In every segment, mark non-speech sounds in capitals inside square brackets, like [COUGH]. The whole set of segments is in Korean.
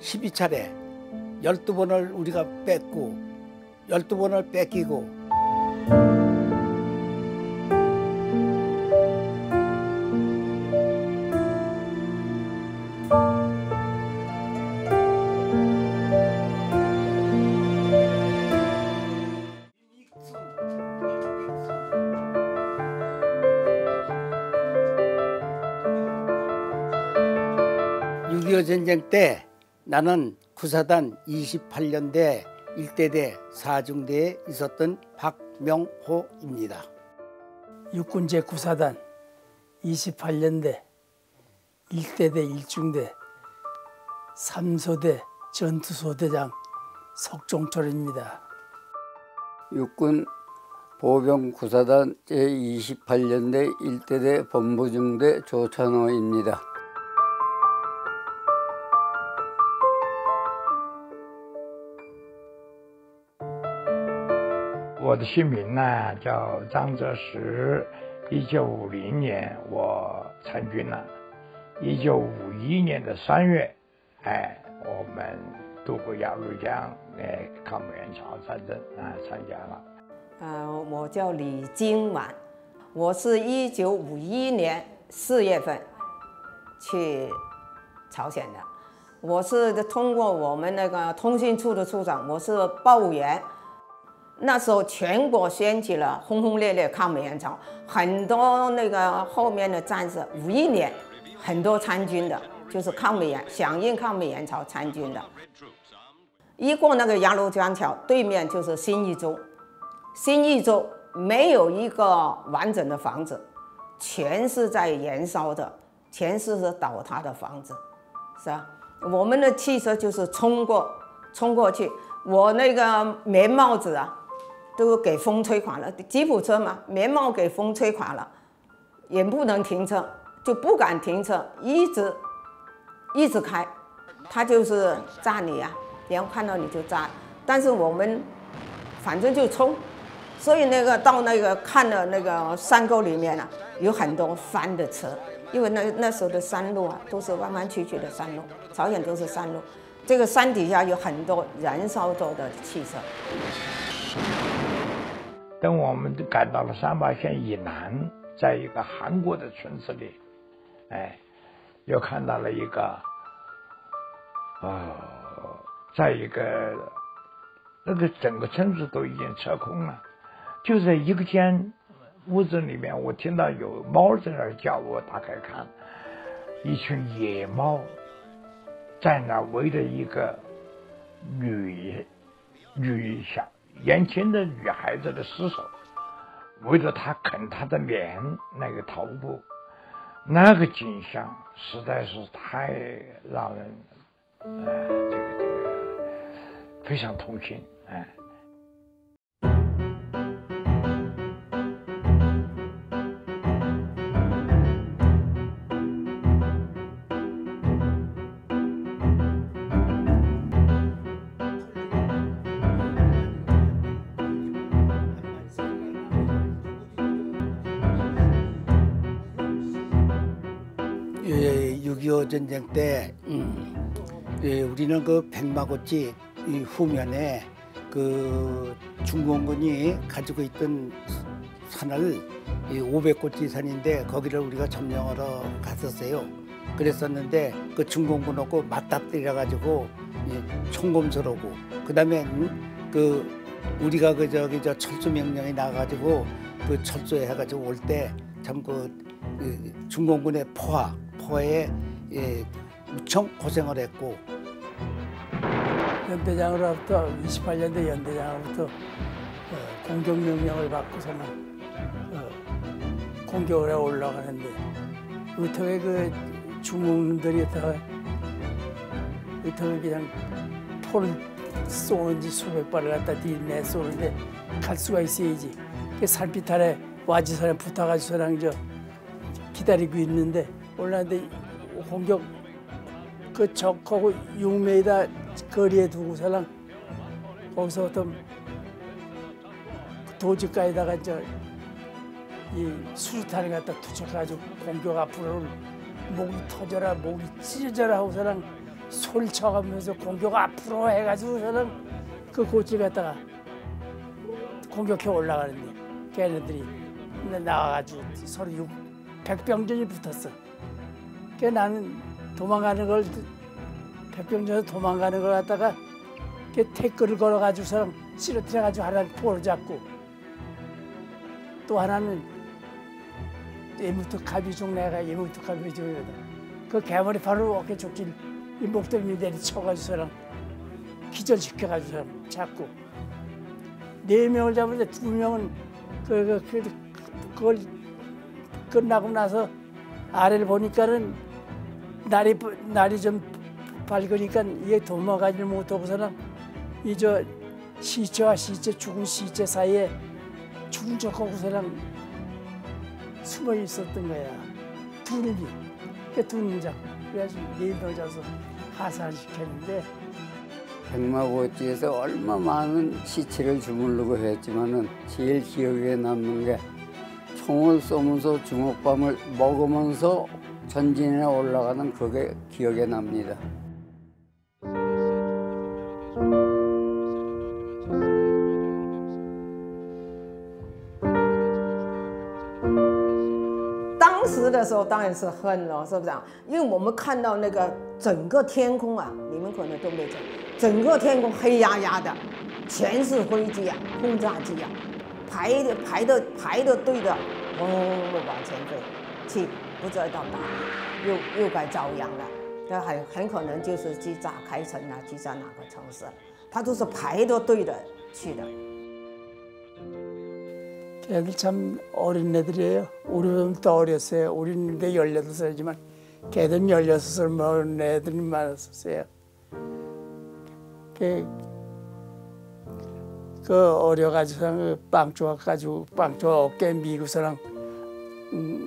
12차례 12번을 우리가 뺏고 12번을 뺏기고 (6.25) 전쟁 때 나는 구사단 28년대 1대대 4중대에 있었던 박명호입니다. 육군제 구사단 28년대 1대대 1중대 3소대 전투소대장 석종철입니다. 육군 보병 구사단 제28년대 1대대 본부중대 조찬호입니다. 我的姓名呢叫张泽石，一九五零年我参军了，一九五一年的三月，哎，我们渡过鸭绿江，哎，抗美援朝战争啊参加了。呃，我叫李金满，我是一九五一年四月份去朝鲜的。我是通过我们那个通信处的处长，我是报务员。那时候全国掀起了轰轰烈烈抗美援朝，很多那个后面的战士，五一年很多参军的，就是抗美援响应抗美援朝参军的。一过那个鸭绿江桥，对面就是新义州。新义州没有一个完整的房子，全是在燃烧的，全是是倒塌的房子，是吧？我们的汽车就是冲过，冲过去，我那个棉帽子啊，都给风吹垮了。吉普车嘛，棉帽给风吹垮了，也不能停车，就不敢停车，一直一直开，他就是炸你啊，别人看到你就炸。但是我们反正就冲。所以那个到那个看了那个山沟里面啊，有很多翻的车，因为那那时候的山路啊都是弯弯曲曲的山路，朝鲜都是山路，这个山底下有很多燃烧着的汽车。等我们赶到了三八线以南，在一个韩国的村子里，哎，又看到了一个，呃，在一个那个整个村子都已经撤空了。就在一个间屋子里面，我听到有猫在那儿叫，我打开看，一群野猫在那围着一个女女小年轻的女孩子的尸首，围着她啃她的脸那个头部，那个景象实在是太让人呃这个这个非常痛心哎。6.25 전쟁 때 음, 예, 우리는 그 백마고치 이 후면에 그 중공군이 가지고 있던 산을 이 500고치 산인데 거기를 우리가 점령하러 갔었어요. 그랬었는데 그 중공군하고 맞닥뜨려 가지고 총검소로고 그다음에 음, 그 우리가 그 저기 저 철수 명령이 나가지고 그 철수해 해가지고 올 때 참그 그 중공군의 포화 포에 예, 무척 고생을 했고 연대장으로부터 28년대 연대장으로부터 어, 공격 명령을 받고서는 어, 공격을 해 올라가는데 어떻게 그 중국들이 어떻게 어떻게 그냥 포를 쏘는지 수백 발을 갖다 뒤내 쏘는데 갈 수가 있어야지. 그 산빛 아래 와지선에 붙어가지고서랑 저 기다리고 있는데 올라는데 공격 그 적하고 6m 거리에 두고서랑 거기서부터 도지가에다가 저이 수류탄을 갖다 투척가지고 공격 앞으로 목이 터져라 목이 찢어져라 하고서랑 소리 쳐가면서 공격 앞으로 해가지고서는 그 고치 갖다가 공격해 올라가는데 걔네들이 나와가지고 서로 육 백병전이 붙었어. 그 나는 도망가는 걸 백병전에서 도망가는 걸 갖다가 그 태클을 걸어가지고서 쓰러뜨려가지고 하나는 포를 잡고 또 하나는 가비종 내가 가비종이거든. 그 개머리 바로 어깨 족질 이 목덜미 내리쳐가지고서는 기절시켜가지고서는 잡고 네 명을 잡는데 두 명은 그, 그, 그, 그걸 끝나고 나서 아래를 보니까는 날이 날이 좀 밝으니까 이게 도망가지 못하고서는 이 저 시체와 시체 죽은 시체 사이에 죽은 척하고서는 숨어 있었던 거야. 두 놈이. 그두 놈 잡고 그래가지고 네 잡아서 하산시켰는데 백마고지에서 얼마 많은 시체를 주물르고 했지만은 제일 기억에 남는 게 총을 쏘면서 주먹밥을 먹으면서 전진에 올라가는 그게 기억에 납니다.当时的时候当然是恨了，是不是啊？因为我们看到那个整个天空啊，你们可能都没见，整个天空黑压压的，全是飞机啊、轰炸机啊，排的排的排的队的，嗡往前飞，去 不知道到哪里，又又该遭殃了。那很很可能就是去炸开城啊，去炸哪个城市，他都是排着队的去的。 걔들 참 어린 애들이에요. 우리보다 더 어렸어요. 우리는 데 18살이지만 걔들은 16살 먹은 애들이 많았었어요. 그, 그 어려가지고 빵 조각가지고 빵 조각 어깨 미고서랑 음,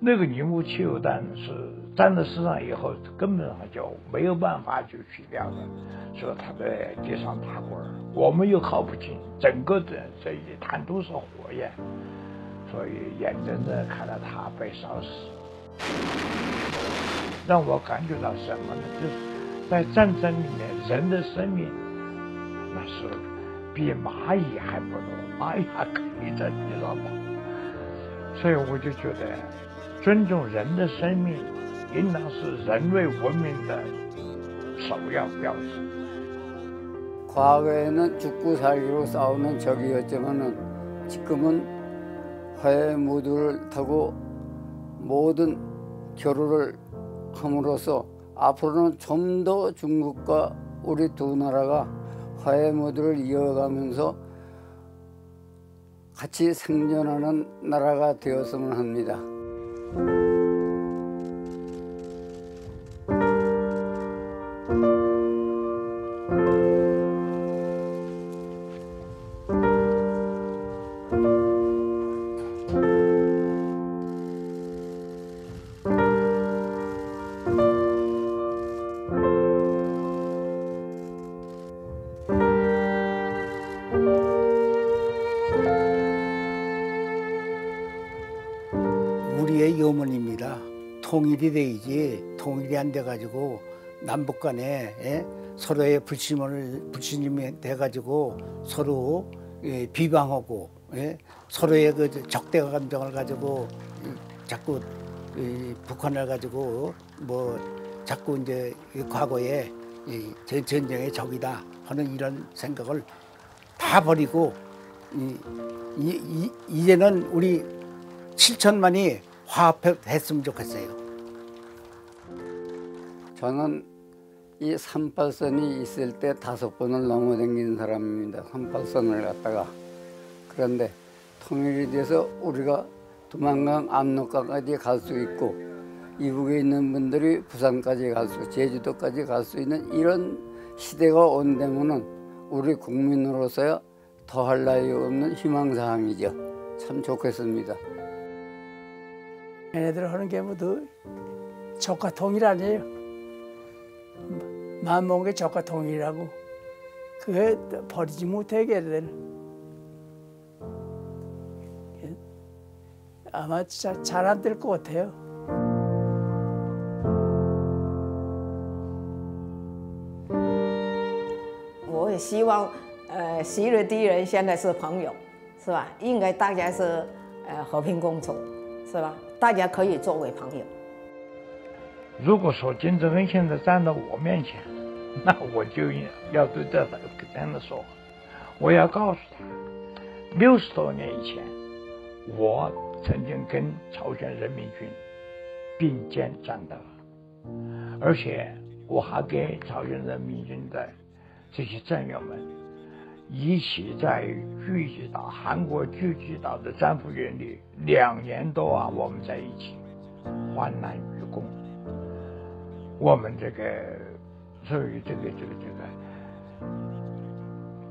那个凝固汽油弹是沾在身上以后，根本上就没有办法就去掉的，所以他在地上打滚，我们又靠不近，整个的这一滩都是火焰，所以眼睁睁看着他被烧死。让我感觉到什么呢？就是在战争里面，人的生命那是比蚂蚁还不如，蚂蚁还可以在地上跑。所以我就觉得，尊重人的生命，应当是人类文明的首要标志。 과거에는 죽고 살기로 싸우는 적이었지만은 지금은 화해 무드를 타고 모든 교류를 함으로써 앞으로는 좀 더 중국과 우리 두 나라가 화해 무드를 이어가면서 같이 생존하는 나라가 되었으면 합니다. 우리 통일이 돼야지 통일이 안 돼가지고 남북 간에 예? 서로의 불신을 불신임이 돼가지고 서로 예, 비방하고 예? 서로의 그 적대 감정을 가지고 이, 자꾸 이, 북한을 가지고 뭐 자꾸 이제 이 과거에 이 전- 전쟁의 적이다 하는 이런 생각을 다 버리고 이, 이, 이, 이제는 우리 7천만이 화합했으면 좋겠어요. 저는 이 38선이 있을 때 다섯 번을 넘어댕긴 사람입니다. 38선을 갖다가. 그런데 통일이 돼서 우리가 두만강 압록강까지 갈 수 있고 이북에 있는 분들이 부산까지 갈 수, 제주도까지 갈 수 있는 이런 시대가 온다면은 우리 국민으로서야 더할 나위 없는 희망사항이죠. 참 좋겠습니다. 얘네들 하는 게 모두 적과 통일 아니에요. 마음 먹은 게 적과 통일이라고. 그게 버리지 못해 걔네들. 아마 진짜 잘 안 될 것 같아요. 我也希望，呃，昔日敌人现在是朋友，是吧？应该大家是呃和平共处， 是吧？大家可以作为朋友。如果说金正恩现在站到我面前，那我就要对这这样的说，我要告诉他，六十多年以前，我曾经跟朝鲜人民军并肩战斗，而且我还给朝鲜人民军的这些战友们一起在聚集岛韩国聚集岛的战俘营里两年多啊，我们在一起患难与共。我们这个所以这个这个这个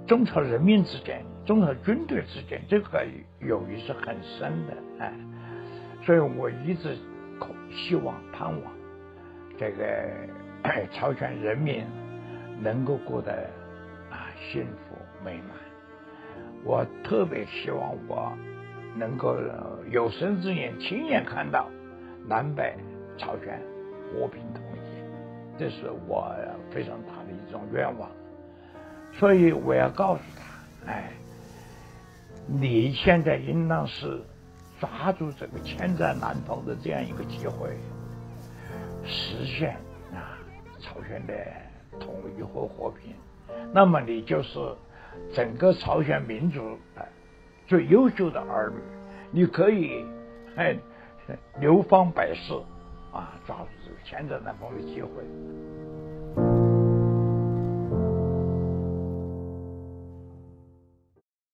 中朝人民之间、中朝军队之间，这个友谊是很深的，哎，所以我一直希望、盼望这个 [COUGHS] 朝鲜人民能够过得幸福美满。我特别希望我能够有生之年亲眼看到南北朝鲜和平统一。这是我非常大的一种愿望，所以我要告诉他，哎，你现在应当是抓住这个千载难逢的这样一个机会，实现啊朝鲜的统一和和平，那么你就是整个朝鲜民族啊最优秀的儿女，你可以哎流芳百世啊，抓住这个千载难逢的机会。